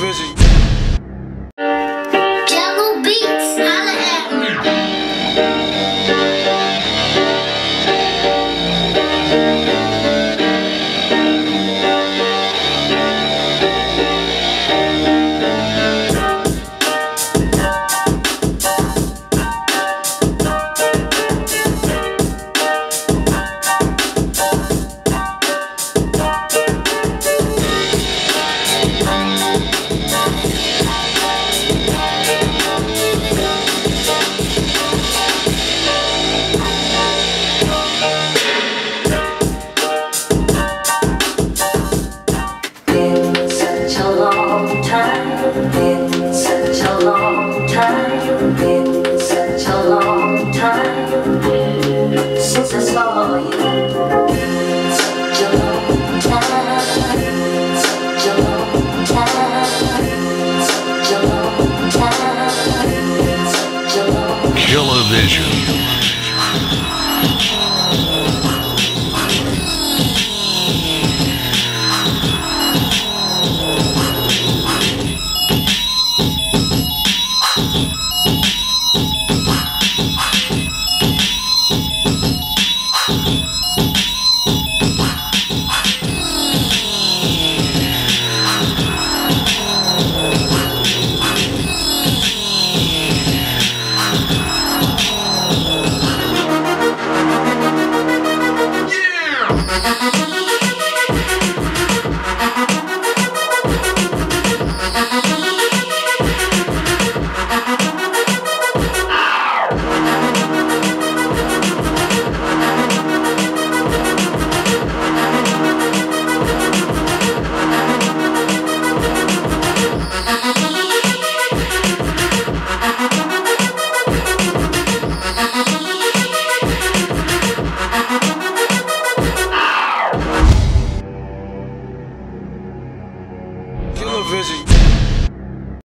vision. Jello Beats. kisses is all you. vision.